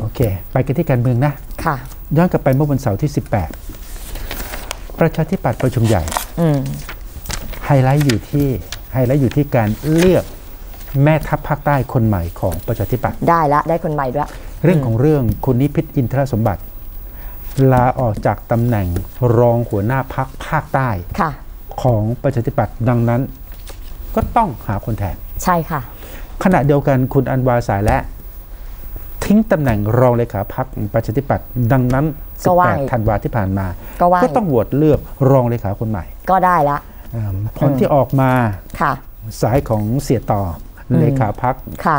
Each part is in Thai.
โอเค ไปกันที่การเมืองนะค่ะย้อนกลับไปเมื่อวันเสาร์ที่ 18 ประชาธิปัตย์ประชุมใหญ่อืมไฮไลท์อยู่ที่ไฮไลท์อยู่ที่การเลือกแม่ทัพภาคใต้คนใหม่ของประชาธิปัตย์ได้ละได้คนใหม่ด้วยเรื่องของเรื่องคุณนิพิฏฐ์ อินทรสมบัติ ลาออกจากตำแหน่งรองหัวหน้าพรรคภาคใต้ค่ะของประชาธิปัตย์ดังนั้น ก็ต้องหาคนแทน ใช่ค่ะ ขณะเดียวกันคุณอันวาสายและ ทิ้งตำแหน่งรองเลขาพักประชาธิปัตย์ดังนั้นก็ว่างอีก18 ธันวาที่ผ่านมาก็ว่างก็ต้องโหวตเลือกรองเลขาคนใหม่ ก็ได้ละอ่าผลที่ออกมาค่ะสายของเสียต่ออมเลขาพักค่ะ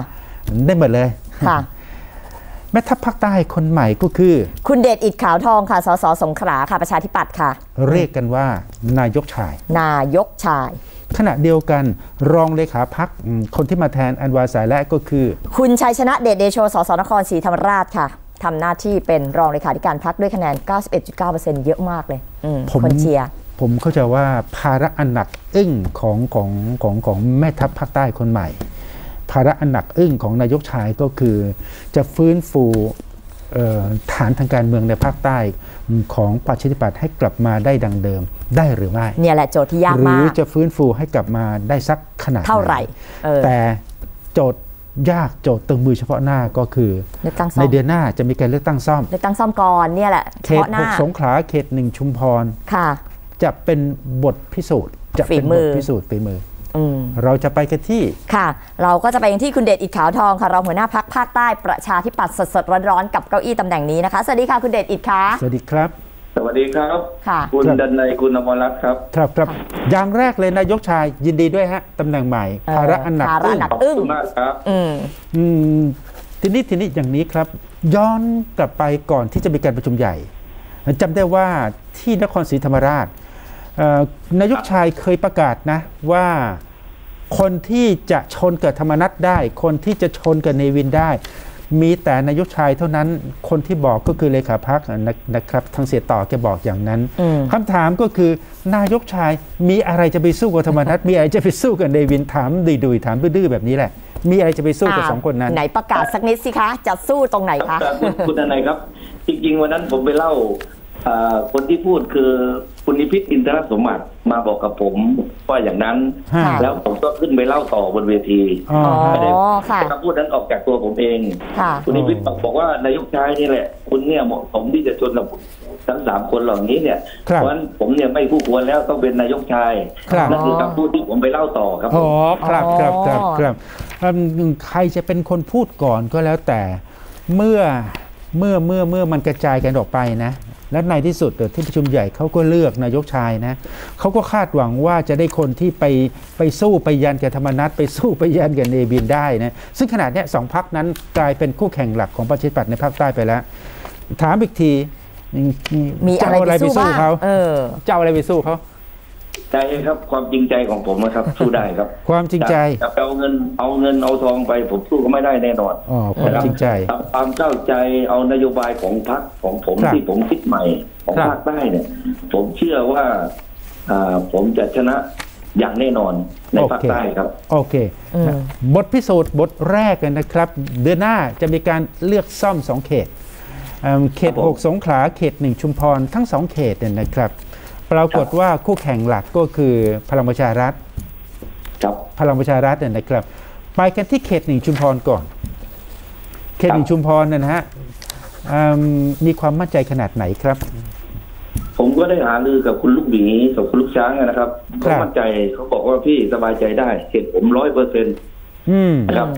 ได้หมดเลยค่ะแม่ทัพภาคใต้คนใหม่ก็คือ คุณเดชอิดขาวทองค่ะสสสงขลาค่ะประชาธิปัตย์ค่ะ เรียกกันว่านายกชาย นายกชาย ขณะเดียวกันรองเลขาพักคนที่มาแทนอันวาสายและก็คือ คุณชัยชนะเดชเดโชสสนครศรีธรรมราชค่ะทำหน้าที่เป็นรองเลขาธิการพักด้วยคะแนน 91.9%เยอะมากเลยอืมผมคนเชียร์ผมเข้าใจว่าภาระอันหนักอึ้งของของของของแม่ทัพภาคใต้คนใหม่ ภาระอันหนักอึ้งของนายกชายก็คือ จะฟื้นฟูเอ่อ ฐานทางการเมืองในภาคใต้ของประชาธิปัตย์ให้กลับมาได้ดังเดิมได้หรือไม่เนี่ยแหละโจทย์ที่ยากหรืมาอกจะฟื้นฟูให้กลับมาได้สักขนาดเท่าไหร่เออแต่โจทย์ยากโจทย์ตึงมือเฉพาะหน้าก็คือเลือกตั้งซ่ในอมเดือนหน้าจะมีการเลือกตั้งซ่อมเลือกตั้งซ่อมก่อนเนี่ยแหละเฉเขตพาะหหน้ากสงขลาเขตหนึ่งชุมพรค่ะ จะเป็นบทพิสูจน์จะเป็นฝีมืบทอพิสูจน์ฝีมืออืม เราจะไปกันที่ค่ะ เราก็จะไปที่คุณเดชอิดขาวทองค่ะรองหัวหน้าพักภาคใต้ประชาธิปัตย์สดๆร้อนๆกับเก้าอี้ตำแหน่งนี้นะคะสวัสดีค่ะคุณเดชอิดค่ะสวัสดีครับ สวัสดีครับค่ะคุณครับดันในยคุณอมรรัตน์ครับ ครับครับอย่างแรกเลยนายกชายยินดีด้วยฮะตำแหน่งใหม่เออภาระอันหนักภาระอึ้งหนักขอบคุณมากครับอืมอืมทีนี้ทีนี้อย่างนี้ครับ ย้อนกลับไปก่อนที่จะมีการประชุมใหญ่จำได้ว่าที่นครศรีธรรมราชเอ่อนายกชายเคยประกาศนะว่า คนที่จะชนกับธรรมนัตได้ คนที่จะชนกับเนวินได้ มีแต่นายกชายเท่านั้นคนที่บอกก็คือเลขาพักนะครับทางเสียต่อแกบอกอย่างนั้นอืมคำถามก็คือนายกชายมีอะไรจะไปสู้กับธรรมนัตมีอะไรจะไปสู้กับเนวินถามดุยๆถามดื้อๆแบบนี้แหละมีอะไรจะไปสู้กับอ่าสองคนนั้น ไหนประกาศสักนิดสิคะ จะสู้ตรงไหนคะครับคุณคุณดันในยครับ จริง ๆ วันนั้นผมไปเล่าอ่าคนที่พูดคือ คุณนิพิษอินทรสมบัติมาบอกกับผมว่าอย่างนั้นฮะแล้วผมก็ขึ้นไปเล่าต่อบนเวทีอ๋ออ๋อไม่ได้ค่ะคำพูดนั้นออกจากตัวผมเองค่ะคุณนิพิษบอกบอกว่านายกชายนี่แหละ คุณเนี่ยเหมาะสมที่จะชนกับทั้งสามคนเหล่านี้เนี่ยครับเพราะฉะนั้นผมเนี่ยไม่คู่ควรแล้วต้องเป็นนายกชายครับนั่นคือคำพูดที่ผมไปเล่าต่อครับผอ๋อมครับครับครับอ๋อครับอืมใครจะเป็นคนพูดก่อนก็แล้วแต่เมื่อเมื่อเมื่อเมื่อมันกระจายกันออกไปนะ และในที่สุดเอ่อที่ประชุมใหญ่เขาก็เลือกนายกชายนะเขาก็คาดหวังว่าจะได้คนที่ไปไปสู้ไปยันกับธรรมนัตไปสู้ไปยันกับเนบินได้นะซึ่งขนาดเนี้ยสองพักนั้นกลายเป็นคู่แข่งหลักของประชาธิปัตย์ในภาคใต้ไปแล้ว ถามอีกทีมีจะอะไรเอาอะไรไปไปสู้สู้บ้างเขาเออจะเอาอะไรไปสู้เขา ใจครับความจริงใจของผมนะครับสู้ได้ครับ ความจริงใจจะเอาเงินเอาเงินเอาทองไปผมสู้ก็ไม่ได้แน่นอนอ๋อความจริงใจเอาความเข้าใจเอานโยบายของพรรคของผมครับที่ผมคิดใหม่ของครับภาคใต้เนี่ย ผมเชื่อว่าอ่าผมจะชนะอย่างแน่นอนในภาคใต้ครับ โอเคอืมบทพิสูจน์บทแรกเลยนะครับ เดือนหน้าจะมีการเลือกซ่อมสองเขตเอิ่มเขตครับผม6สงขลาเขต1ชุมพรทั้งสองเขตเนี่ยนะครับ ปรากฏว่าคู่แข่งหลักก็คือพลังประชารัฐครับพลังประชารัฐเนี่ยนะครับ ไปกันที่เขตหนึ่งชุมพรก่อน เขตหนึ่งชุมพรเนยนะฮะเอิ่มมีความมั่นใจขนาดไหนครับ ผมก็ได้หารือกับคุณลูกหมีกับคุณลูกช้างนะครับครัเขาบมั่นใจเขาบอกว่าพี่สบายใจได้เห็นผมร้อยเปอร์เซ็นต์อืมนะครับ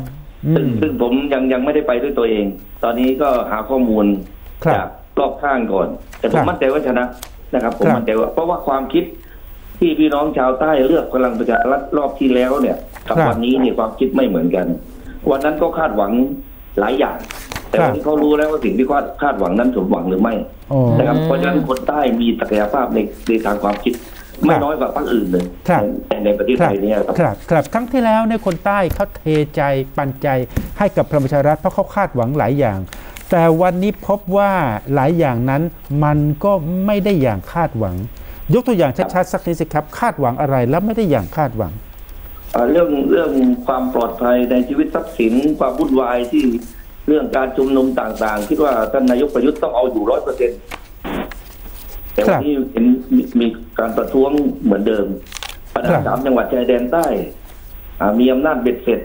อืซึ่งมซึ่งผมยังยังไม่ได้ไปด้วยตัวเอง ตอนนี้ก็หาข้อมูลครับจากรอบข้างก่อน แต่ผครัมบมั่นใจว่าชนะ นะครับผมครับมั่นใจว่าเพราะว่าความคิดที่พี่น้องชาวใต้เลือกพลังประชารัฐรอบที่แล้วเนี่ยกับครับวันนี้เนี่ยความคิดไม่เหมือนกัน วันนั้นก็คาดหวังหลายอย่าง แต่ครับวันนี้เขารู้แล้วว่าสิ่งที่คาดคาดหวังนั้นสมหวังหรือไม่โอ้นะครับอืมเพราะฉะนั้นคนใต้มีศักยภาพในในทางความคิดไม่น้อยกว่าภาคอื่นเลยครับในในประเทศไทยเนี่ยครับครับครับครั้งที่แล้วเนี่ยคนใต้เขาเทใจปันใจให้กับพลังประชารัฐเพราะเขาคาดหวังหลายอย่าง แต่วันนี้พบว่าหลายอย่างนั้นมันก็ไม่ได้อย่างคาดหวัง ยกตัวอย่างชัดๆสักนิดสิครับคาดหวังอะไรแล้วไม่ได้อย่างคาดหวังเอ่อเรื่องเรื่องความปลอดภัยในชีวิตทรัพย์สินความวุ่นวายที่เรื่องการชุมนุมต่างๆ คิดว่าท่านนายกประยุทธ์ต้องเอาอยู่ร้อยเปอร์เซ็นต์แต่วันนี้เห็นมีมีการประท้วงเหมือนเดิมปัญหาสามจังหวัดชายแดนใต้อ่ามีอำนาจเบ็ดเสร็จ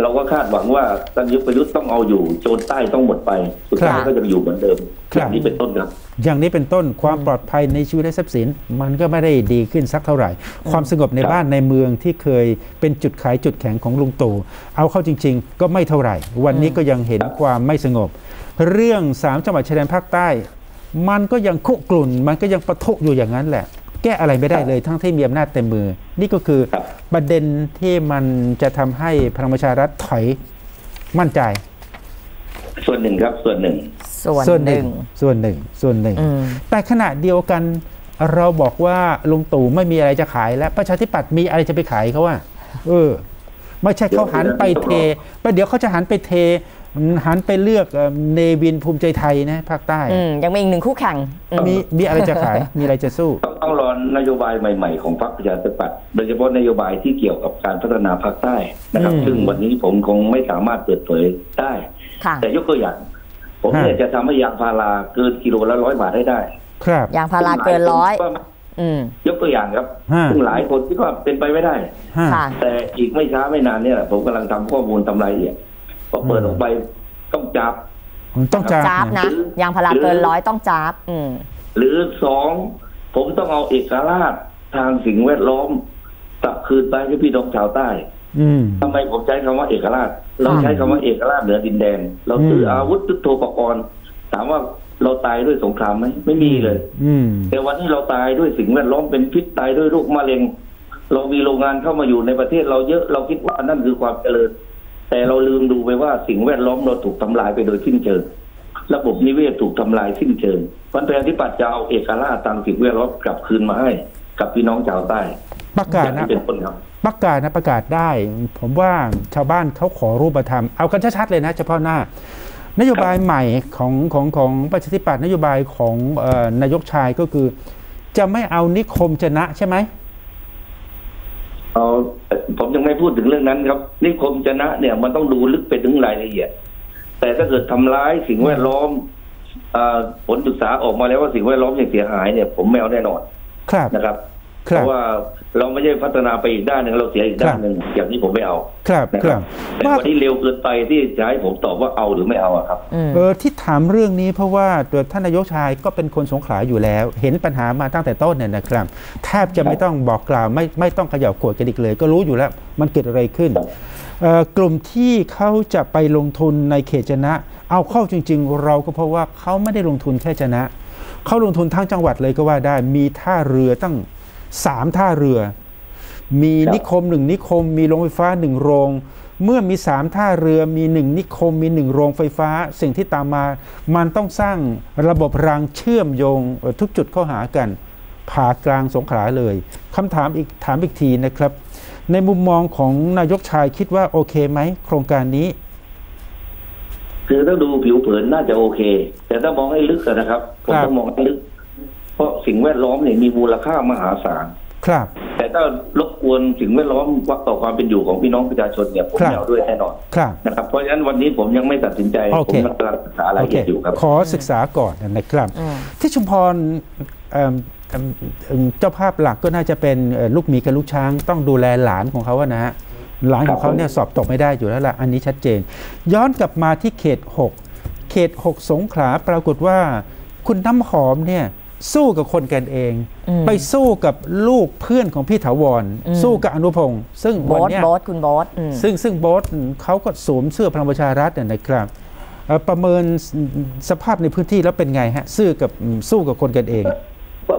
เราก็คาดหวังว่าท่านนายกประยุทธ์ต้องเอาอยู่โจรใต้ต้องหมดไปสุดท้ายก็จะอยู่เหมือนเดิมอย่างนี้เป็นต้นครับอย่างนี้เป็นต้นความปลอดภัยในชีวิตและทรัพย์สิน มันก็ไม่ได้ดีขึ้นสักเท่าไหร่ ความสงบในครับบ้านในเมืองที่เคยเป็นจุดขายจุดแข็งของลุงตู่เอาเข้าจริง ๆ ก็ไม่เท่าไหร่ วันนี้ก็ยังเห็นความไม่สงบ เรื่องสามจังหวัดชายแดนภาคใต้ มันก็ยังคุกรุ่นมันก็ยังปะทุอยู่อย่างนั้นแหละ แก้อะไรไม่ได้เลยทั้งที่มีอำนาจเต็มมือ นี่ก็คือครับประเด็นที่มันจะทำให้พลังประชารัฐถอยมั่นใจ ส่วนหนึ่งครับส่วนหนึ่ง ส่วนหนึ่งส่วนหนึ่งส่วนหนึ่งอืมแต่ขณะเดียวกันเราบอกว่าลุงตู่ไม่มีอะไรจะขายแล้วประชาธิปัตย์มีอะไรจะไปขายเขาว่า เออ ไม่ใช่เขาหันไปเทไปเดี๋ยวเขาจะหันไปเท หันไปเลือกเอ่อเนวินภูมิใจไทยนะภาคใต้อืมยังมีอีกหนึ่งคู่แข่งอืมมีมีอะไรจะขาย มีอะไรจะสู้ต้องต้องรอนโยบายใหม่ๆของพรรคประชาธิปัตย์โดยเฉพาะนโยบายที่เกี่ยวกับการพัฒนาภาคใต้นะครับอืมซึ่งวันนี้ผมคงไม่สามารถเปิดเผยได้ค่ะแต่ยกตัวอย่าง ผมเนี่ยฮะจะทำให้ยางพาราเกินกิโลละร้อยบาทให้ได้ ครับยางพาราเกินร้อยซึ่งหลาคนอืมยกตัวอย่างครับฮะซึ่งหลายคนคิดว่าเป็นไปไม่ได้ฮะค่ะแต่อีกไม่ช้าไม่นานเนี่ยผมกำลังทำข้อมูลทำรายละเอียด พอเปิดอืมออกไปต้องจับผมต้องจ้าจ้าบนะยางพาราเกินร้อยต้องจ้าบอืมหรือสองผมต้องเอาเอกราชทางสิ่งแวดล้อมกลับคืนไปให้พี่น้องชาวใต้อืมทำไมผมใช้คำว่าเอกราช เราค่ะใช้คำว่าเอกราชเหนือดินแดน เราซื้ออมอาวุธยุทโธปกรณ์ถามว่าเราตายด้วยสงครามไหมไม่มีเลย อืมแต่วันนี้เราตายด้วยสิ่งแวดล้อมเป็นพิษตายด้วยโรคมะเร็ง เรามีโรงงานเข้ามาอยู่ในประเทศเราเยอะเราคิดว่านั่นคือความเจริญแต่เราลืมดู ไปว่าสิ่งแวดล้อมเราถูกทำลายไปโดยสิ้นเชิงระบบนิเวศถูกทำลายสิ้นเชิงวันประชาธิปัตย์จะเอาเอกราชตามสิ่งแวดล้อมกลับคืนมาให้ กับพี่น้องชาวใต้ ประกาศอย่างนะที่เป็นต้นครับประกาศนะประกาศได้ ผมว่าชาวบ้านเขาขอรูปธรรมเอากันชัดๆเลยนะเฉพาะหน้านโยบายใหม่ของของของประชาธิปัตย์นโยบายของเออนายกชายก็คือ จะไม่เอานิคมชนะใช่ไหม เอาผมยังไม่พูดถึงเรื่องนั้นครับ นิคมชนะเนี่ยมันต้องดูลึกไปถึงรายละเอียด แต่ถ้าเกิดทำร้ายสิ่งแวดล้อมอาผลศึกษาออกมาแล้วว่าสิ่งแวดล้อมยังเสียหายเนี่ย ผมไม่เอาแน่นอนครับนะครับค เพรับราะว่าเราไม่ใช่พัฒนาไปอีกด้านหนึ่งเราเสียอีกด้านหนึ่งอย่างนี้ผมไม่เอา ครับนะคครัรับบแต่ว่าวันนี้เร็วเกินไปที่จะให้ผมตอบว่าเอาหรือไม่เอาอะครับอืมเออที่ถามเรื่องนี้เพราะว่าตัวท่านนายกชายก็เป็นคนสงขลาอยู่แล้ว เห็นปัญหามาตั้งแต่ต้นเนี่ยนะครับ แทบจะไม่ต้องบอกกล่าวไม่ไม่ต้องเขย่าขวดกันอีกเลย ก็รู้อยู่แล้วมันเกิดอะไรขึ้นเอ่อกลุ่มที่เขาจะไปลงทุนในเขตชนะ เอาเข้าจริง ๆ เราก็เพราะว่าเขาไม่ได้ลงทุนแค่ชนะเขาลงทุนทั้งจังหวัดเลยก็ว่าได้มีท่าเรือตั้ง สามท่าเรือ มีครับนิคมหนึ่งนิคม มีโรงไฟฟ้าหนึ่งโรง เมื่อมีสามท่าเรือมีหนึ่งนิคมมีหนึ่งโรงไฟฟ้า สิ่งที่ตามมา มันต้องสร้างระบบรางเชื่อมโยงเอ่อทุกจุดเข้าหากันผ่ากลางสงขลาเลยคำถามอีกถามอีกทีนะครับ ในมุมมองของนายกชายคิดว่าโอเคไหมโครงการนี้ คือถ้าดูผิวเผินน่าจะโอเค แต่ถ้ามองให้ลึกอะนะครับผมครับต้องมองให้ลึก เพราะสิ่งแวดล้อมเนี่ยมีมูลค่ามหาศาลครับ แต่ถ้ารบกวนสิ่งแวดล้อมวักต่อความเป็นอยู่ของพี่น้องประชาชนเนี่ยผมครับไม่เอาด้วยแน่นอนครับนะครับเพราะฉะนั้นวันนี้ผมยังไม่ตัดสินใจโอผเคมกำลังศึกษารายละเอียดอยู่ครับขอศึกษาก่อนนะครับอืมที่ชุมพรเอิ่มเอิ่มเอิ่มเจ้าภาพหลักก็น่าจะเป็นเอ่อลูกหมีกับลูกช้าง ต้องดูแลหลานของเขาอะนะฮะหลานของเขาเนี่ยสอบตกไม่ได้อยู่แล้วล่ะอันนี้ชัดเจน ย้อนกลับมาที่เขต 6 เขต 6 สงขลาปรากฏว่า คุณน้ำหอมเนี่ย สู้กับคนกันเองอืมไปสู้กับลูกเพื่อนของพี่ถาวรอืมสู้กับอนุพงศ์ซึ่งโบวันสเนี้ยโบสคุณโบสอืมซึ่งซึ่งโบสเขาก็สวมเสื้อพลังประชารัฐเนี่ยนะครับเอ่อประเมินสภาพในพื้นที่แล้วเป็นไงฮะสู้กับสู้กับคนกันเอง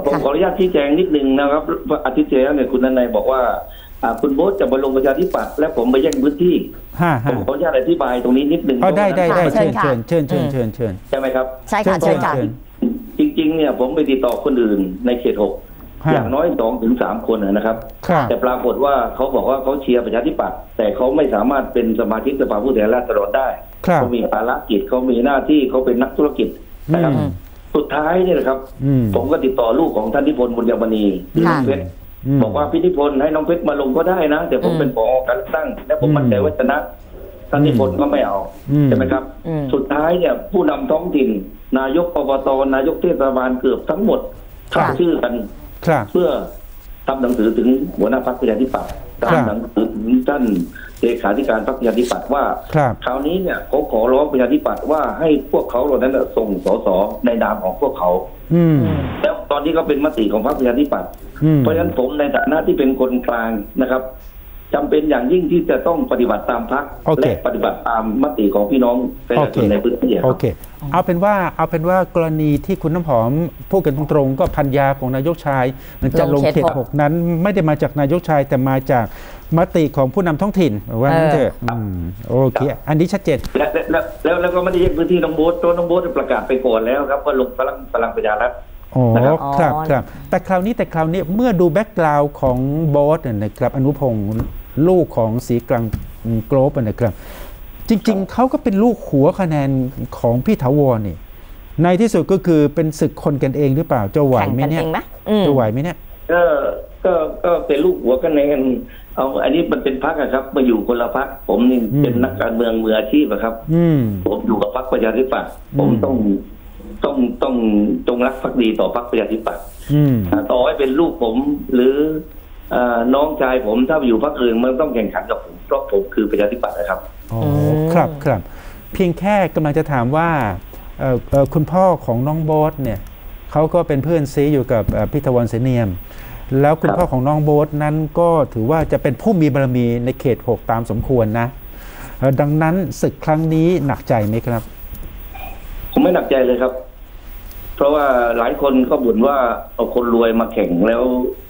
ผมขออนุญาตชี้แจงนิดนึงนะครับว่าอาทิตย์ที่แล้วเนี่ยคุณนันายบอกว่าอ่าคุณโบ๊ทจะมาลงประชาธิปัตย์และผมไปแย่งพื้นที่ห้าผห้ามขออนุญาตอธิบายตรงนี้นิดนึงอ๋อได้ได้ได้เชิเชิญญเชิญค่ะเชิญเชิญเชิญเชิญใช่ไหมครับใช่ค่ะเชิเชิญญค่ะเชิญ จริง ๆ เนี่ย ผมไปติดต่อคนอื่นในเขตหกฮะอย่างน้อยสองถึงสามคนนะครับครับ แต่ปรากฏว่าเขาบอกว่าเขาเชียร์ประชาธิปัตย์แต่เขาไม่สามารถเป็นสมาชิกสภาผู้แทนราษฎรได้ครับเขามีภารกิจเขามีหน้าที่เขาเป็นนักธุรกิจนะครับอืมสุดท้ายเนี่ยนะครับอืมผมก็ติดต่อลูกของท่านนิพนธ์บุญยมณีหรือน้องค่ะเพชรอืมบอกว่าพี่นิพนธ์ให้น้องเพชรมาลงก็ได้นะ แต่ผมอืมเป็นผอการเลือกตั้ง และผมอืมมั่นใจว่าชนะท่านนิพนธ์ก็ไม่เอาอืมใช่ไหมครับอืมสุดท้ายเนี่ยผู้นำท้องถิ่น นายกอบตนายกเทศบาลเกือบทั้งหมดค่ะเข้าชื่อกันครับเพื่อทำหนังสือถึงหัวหน้าพรรคประชาธิปัตย์ครับทำหนังสือถึงท่านเลขาธิการพรรคประชาธิปัตย์ว่า ครับคราวนี้เนี่ยเขาขอร้องประชาธิปัตย์ว่าให้พวกเขาเหล่านั้นน่ะส่งสสในนามของพวกเขา อืม แล้วตอนนี้ก็เป็นมติของพรรคประชาธิปัตย์อืมเพราะฉะนั้นผมในฐานะที่เป็นคนกลางนะครับ จำเป็นอย่างยิ่งที่จะต้องปฏิบัติตามพรรคโอเคและปฏิบัติตามมติของพี่น้องประชาชนในพื้นที่คโอรับเคเอาเป็นว่าเอาเป็นว่ากรณีที่คุณน้ำหอมพูดกันตรงๆ ก็พันยาของนายกชายจะลลงงเขเขตตหกนั้นไม่ได้มาจากนายกชายแต่มาจากมติของผู้นำท้องถิ่นว่างั้นเถอะมโอเค อันนี้ชัดเจนและและและแล้วแล้วก็ไม่ได้แยกพื้นที่น้องโบ๊ทตัวน้องโบ๊ทประกาศไปก่อนแล้วครับว่าลงพลังพลังประชารัฐอ๋อนะครับครับครับแต่คราวนี้แต่คราวนี้เมื่อดูแบ็กกราวด์ของโบอสเนี่ยนะครับอนุพงศ์ ลูกของสีกลางโกลบนะครับ จริงๆ เขาก็เป็นลูกหัวคะแนนของพี่ถาวรนี่ ในที่สุดก็คือเป็นศึกคนกันเองหรือเปล่าจะไหวแข่งไหมกันเนี่เอยงไหมอืมจะไหวไหมเนี่ยก็ก็ก็เป็นลูกหัวคะแนนเอาอันนี้มันเป็นพักอะครับ มาอยู่คนละพักผมนี่อืมเป็นนักการเมืองมืออาชีพอะครับ อืมผมอยู่กับพรรคประชาธิปัตย์อืมผมต้องต้องต้องจงรักภักดีต่อพรรคประชาธิปัตย์อืมอ่าต่อให้เป็นลูกผมหรืออ่า น้องชายผมถ้าไปอยู่พรรคอื่นมันต้องแข่งขันกับผมเพราะผมคือประชาธิปัตย์นะครับอ๋อมครับครับ เพียงแค่กำลังจะถามว่าเอ่อเอ่อคุณพ่อของน้องโบ๊ทเนี่ยเขาก็เป็นเพื่อนซีอยู่กับเอ่อพิทวรเสนียม แล้วคุณครับพ่อของน้องโบ๊ทนั้นก็ถือว่าจะเป็นผู้มีบารมีในเขต6ตามสมควรนะเอ่อดังนั้นศึกครั้งนี้หนักใจไหมครับ ผมไม่หนักใจเลยครับ เพราะว่าหลายคนก็บ่นว่าเอาคนรวยมาแข่งแล้ว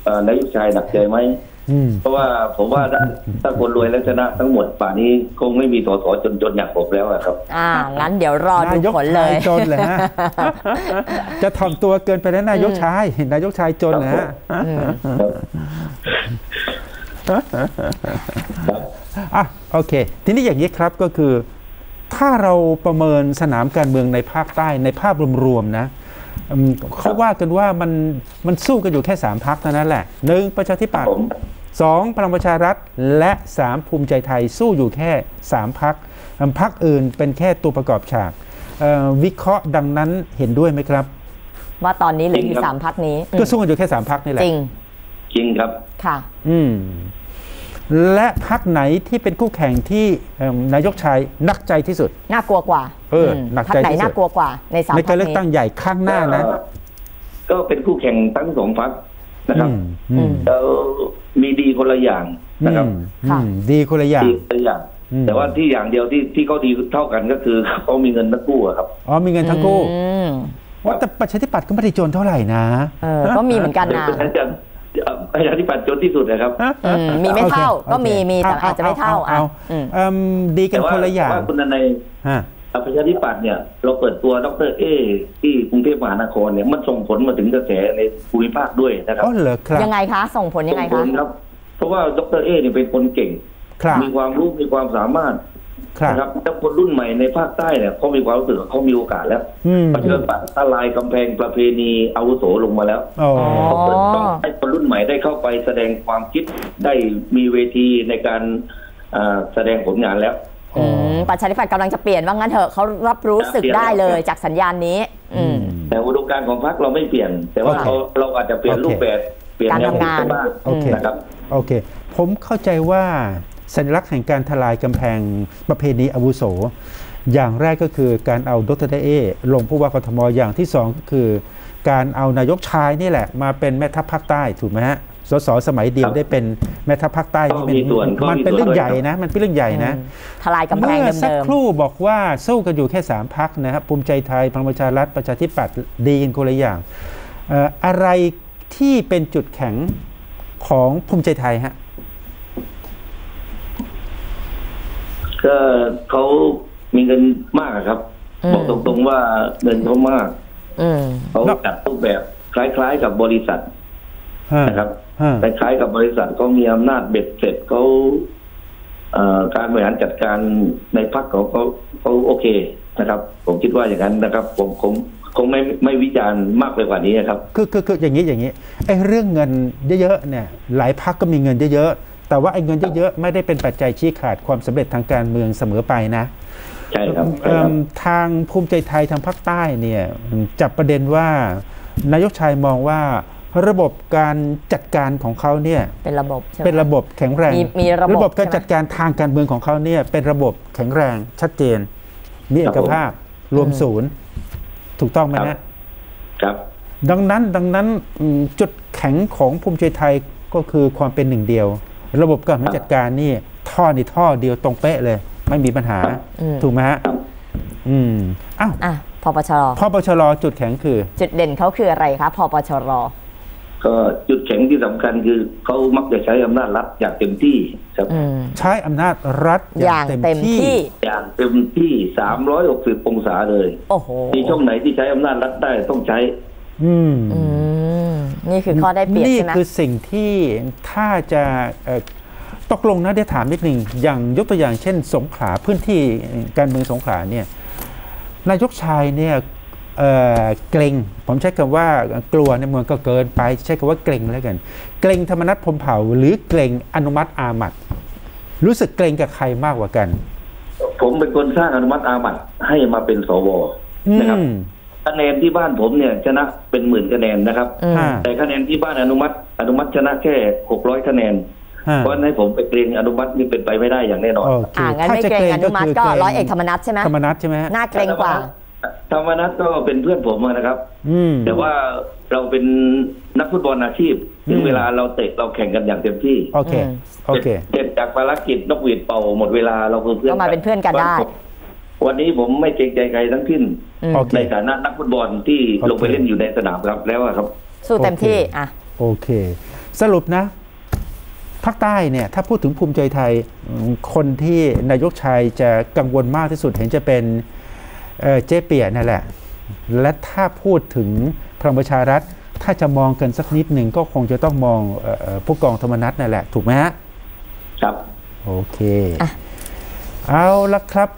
เอ่อนายกชายหนักใจไหมอืมเพราะว่าผมว่าถ้าถ้าคนรวยแล้วชนะทั้งหมดป่านนี้คงไม่มีสสจนๆอย่างผมแล้วอะครับ อ่างั้นเดี๋ยวรอดูนายกผลเลชายยจนเลยฮะจะถ่อมตัวเกินไปแล้วนายกชายนายกชายจนนะฮะอืมอะโอเค ทีนี้อย่างนี้ครับก็คือ ถ้าเราประเมินสนามการเมืองในภาคใต้ในภาพรวมๆนะอืม เขาว่ากันว่ามันมันสู้กันอยู่แค่สามพักเท่านั้นแหละหนึ่งประชาธิปัตผย์มสองพลังประชารัฐและสามภูมิใจไทยสู้อยู่แค่สามพักพักอื่นเป็นแค่ตัวประกอบฉากเอ่อวิเคราะห์ดังนั้นเห็นด้วยไหมครับ ว่าตอนนี้เหลืออจริยู่งครับสามพักนี้อืมก็สู้กันอยู่แค่สามพักนี่แหละจริงจริงครับค่ะ อืม และพักไหนที่เป็นคู่แข่งที่เอิ่มนายกชายนักใจที่สุด น่ากลัวกว่าเออมหนักพักใจไหนที่สุดน่ากลัวกว่า ในสามในพัการกเลือกนี้ตั้งใหญ่ข้างหน้านะ ก็เป็นคู่แข่งทั้งสองพักนะครับอืมอืมแล้วมีดีคนละอย่างนะครับอืมค่ะอืมดีคนละอย่างดีคนละอย่างอืมแต่ว่าที่อย่างเดียวที่ที่เขาดีเท่ากันก็คือเขามีเงินทั้งคู่อะครับอ๋อมีเงินทั้งคู่อืมว่าแต่ประชาธิปัตย์ก็ไม่ได้จนเท่าไหร่นะเออก็มีเหมือนกันนะอาจารย์ ประชาธิปัตย์จนที่สุดนะครับอืมมีไม่เท่าโอคก็มีโเคมีแต่อาจจะไม่เท่าเอาอะอืมเอิ่มดีกันแต่ว่าคนละอย่างแต่ว่าคุณนายฮะประชาธิปัตย์เนี่ยเราเปิดตัวดรเอที่กรุงเทพมหานครเนี่ยมันส่งผลมาถึงกระแสในภูมิภาคด้วยนะครับอ๋อเหรอครับยังไงคะ ส่งผลยังไงส่คะผลครับ เพราะว่าดรเอเนี่ยเป็นคนเก่งครับมีความรู้มีความสามารถครับ นะครับแล้วคนรุ่นใหม่ในภาคใต้เนี่ยเขามีความรู้สึกว่าเขามีโอกาสแล้วอืมประชาธิปัตย์ทลายกำแพงประเพณีอาวุโสลงมาแล้วอ๋อเขาเปิดช่องให้คนรุ่นใหม่ได้เข้าไปแสดงความคิดได้มีเวทีในการอ่าแสดงผลงานแล้วอืมประชาธิปัตย์กำลังจะเปลี่ยนว่างั้นเถอะเขารับรู้สึกได้เลยจากสัญญาณนี้ อืมแต่อุดมการณ์ของพรรคเราไม่เปลี่ยน แต่ว่าโอเคเราเราอาจจะเปลี่ยนโอเครูปแบบเปลี่ยนการแนวทำงานคิดบ้างโอเคนะครับโอเค ผมเข้าใจว่า สัญลักษณ์แห่งการทลายกำแพงประเพณีอาวุโส อย่างแรกก็คือการเอาดรไดเอลงผู้ว่ากทมอย่างที่สองก็คือ การเอานายกชายนี่แหละ มาเป็นแม่ทัพภาคใต้ถูกไหมฮะสสสมัยเดียวครับได้เป็นแม่ทัพภาคใต้นี่เป็นก็มีส่วนก็มีมันเป็นเรื่องส่วนด้วยใหญ่นะ มันเป็นเรื่องใหญ่นะทลายกำแพงเมื่อสักเดิมครู่บอกว่าสู้กันอยู่แค่สามพักนะครับภูมิใจไทยพลังประชารัฐประชาธิปัตย์ดีกันคนละอย่างเอ่ออะไรที่เป็นจุดแข็งของภูมิใจไทยฮะ ก็เขามีเงินมากอะครับอืมบอกตรงๆว่าเงินเขามากๆอืมเขาจัดรูปแบบคล้ายๆกับบริษัทฮะนะครับฮะคล้ายๆกับบริษัทเขามีอำนาจเบ็ดเสร็จเขาเอ่อการบริหารจัดการในพรรคเขาเขาเขาโอเคนะครับ ผมคิดว่าอย่างนั้นนะครับ ผมคงคงไม่ไม่วิจารณ์มากไปกว่านี้ครับ คือคือคืออย่างนี้อย่างนี้ไอ้เรื่องเงินเยอะๆเนี่ย หลายพักก็มีเงินเยอะๆ แต่ว่าไอ้เงินเยอะๆไม่ได้เป็นปัจจัยชี้ขาดความสำเร็จทางการเมืองเสมอไปนะใช่ครับใช่เอิ่ครับมทางภูมิใจไทยทางภาคใต้เนี่ยจับประเด็นว่านายกชัยมองว่าระบบการจัดการของเขาเนี่ยเป็นระบบใช่ไหมเป็นระบบแข็งแรงมีมีระบบการใช่ไหมจัดการทางการเมืองของเขาเนี่ยเป็นระบบแข็งแรงชัดเจน มีเอกภาพรวมศูนย์ ถูกต้องไหมครันะบครับ ดังนั้นดังนั้นอืมจุดแข็งของภูมิใจไทยก็คือความเป็นหนึ่งเดียว ระบบการบริหารจัดการนี่ท่อนี่ท่อเดียวตรงเป๊ะเลย ไม่มีปัญหาอืมถูกไหมฮะครับอืมอ้าวอะพปชรพอปชรจุดแข็งคือ จุดเด่นเขาคืออะไรคะพปชรก็จุดแข็งที่สำคัญคือเขามักจะใช้อำนาจรัฐอย่างเต็มที่ครับอืมใช้อำนาจรัฐออย่างย่างเต็เต็มมที่ที่ อย่างเต็มที่360องศาเลย โอ้โหมีช่องไหนที่ใช้อำนาจรัฐได้ต้องใช้ อืมอืม นี่คือข้อได้เปรียบนี่ใช่ไหมคือสิ่งที่ถ้าจะเอ่อตกลงนะเดี๋ยวถามนิดหนึ่งอย่างยกตัวอย่างเช่น สงขลาพื้นที่การเมืองสงขลาเนี่ยนายกชายเนี่ยเอ่อเกรงผมใช้คำว่ากลัวในเมืองก็เกินไป ใช้คำว่าเกรงแล้วกัน เกรงธรรมนัฐพรหมเผ่าหรือเกรงอนุมัติอามัดรู้สึกเกรงกับใครมากกว่ากัน ผมเป็นคนสร้างอนุมัติอามัดให้มาเป็นสวอืนะครับม คะแนนที่บ้านผมเนี่ยชนะเป็นหมื่นคะแนนนะครับอืมอ่าแต่คะแนนที่บ้านอนุมัติ อนุมัติชนะแค่หกร้อยคะแนนอ่าเพราะฉะนั้นให้ผมไปเกรงอนุมัตินี่เป็นไปไม่ได้อย่างแน่นอนโอเคอ่างั้นถ้าไม่จะเกรงอนุมัติคืก็งร้อยเอกธรรมนัฐใช่ไหมธรรมนัฐใช่ไหมฮะน่าเกรงกว่า ธรรมนัฐก็เป็นเพื่อนผมอะนะครับอืมแต่ว่าเราเป็นนักฟุตบอลอาชีพถึงอืมเวลาเราเตะเราแข่งกันอย่างเต็มที่โอเคอืมโอเคเสร็จจากภารกิจนกหวีดเป่าหมดเวลาเราคือเพื่อนก็มาเป็นเพื่อนกันได้ วันนี้ผมไม่เกรงใจใครทั้งสิ้นอืมโอเคในฐานะนักฟุตบอลที่โอเคลงไปเล่นอยู่ในสนามครับแล้วอะครับ สู้เต็มที่อะโอเค สรุปนะภาคใต้เนี่ยถ้าพูดถึงภูมิใจไทยอืมคนที่นายกชัยจะกังวลมากที่สุดเห็นจะเป็นเอ่อเจ๊เปียนั่นแหละ และถ้าพูดถึงพลังประชารัฐ ถ้าจะมองกันสักนิดหนึ่งก็คงจะต้องมองเอ่อเอ่อผู้กองธรรมนัฐนั่นแหละ ถูกไหมฮะ ครับ โอเคอะเอาละครับ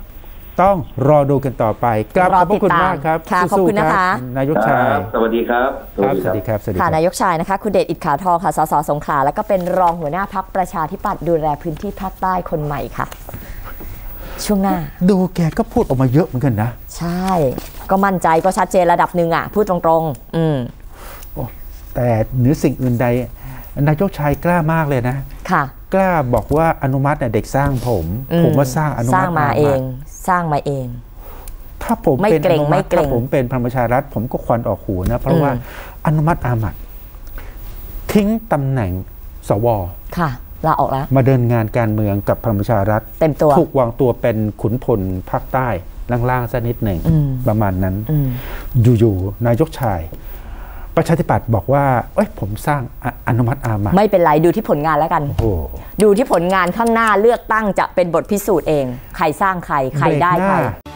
ต้องรอดูกันต่อไปกลับขรออบพระคุณติดตามมากครับค่ะขอบสู้คุณๆนะคะรับนายกคชารัยบสวัสดีครับครับสวัสดีครับสวัสดีคค่ะรับนายกชายนะคะคุณเดชอิดขาทองค่ะสสสงขลาแล้วก็เป็นรองหัวหน้าพักประชาธิปัตย์ดูแลพื้นที่ภาคใต้คนใหม่ค่ะ ช่วงหน้า ดูแกก็พูดออกมาเยอะเหมือนกันนะ ใช่ ก็มั่นใจก็ชัดเจนระดับหนึ่งอะ พูดตรงๆ อืมแต่เหนือสิ่งอื่นใดนายกชายกล้ามากเลยนะ ค่ะ กล้าบอกว่าอนุมัติน่ะเด็กสร้างผมอืผมว่าสร้างอนุสมัร้างติมาอาเอมังด สร้างมาเอง ถ้าผมไม่เป็นเกรองนุมัไม่ติเกรงถ้าผมเป็นพลังประชารัฐผมก็ควันออกหูนะ เพราะอืมว่าอนุมัติอามัดทิ้งตำแหน่งสวค่ะลาออกแล้วมาเดินงานการเมืองกับพลังประชารัฐเต็มตัวถูกวางตัวเป็นขุนพลภาคใต้ล่างๆสักนิดหนึ่งอืมประมาณนั้นอืมอยู่ๆนายกชาย ประชาธิปัตย์บอกว่าเอ้ยผมสร้างออนุมัติอามัดไม่เป็นไรดูที่ผลงานแล้วกันโอ้โหดูที่ผลงานข้างหน้าเลือกตั้งจะเป็นบทพิสูจน์เอง ใครสร้างใครใครได้เบรกหใครน้า